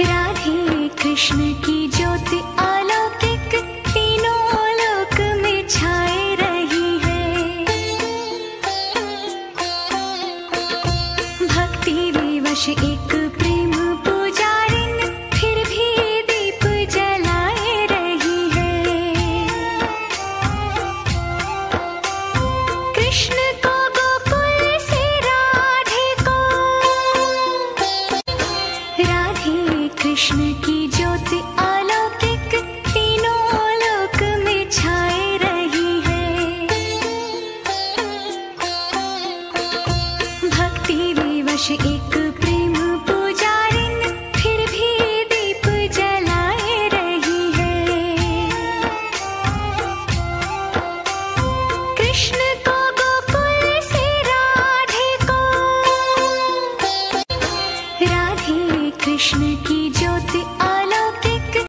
राधे कृष्ण की ज्योति अलौकिक तीनों लोक में छाए रही है। भक्ति विवश एक कृष्ण की ज्योति अलौकिक, तीनों लोक में छाए रही है। भक्ति विवश एक प्रेम पुजारिन फिर भी दीप जलाए रही है। कृष्ण को गोकुल से राधे को, राधे कृष्ण की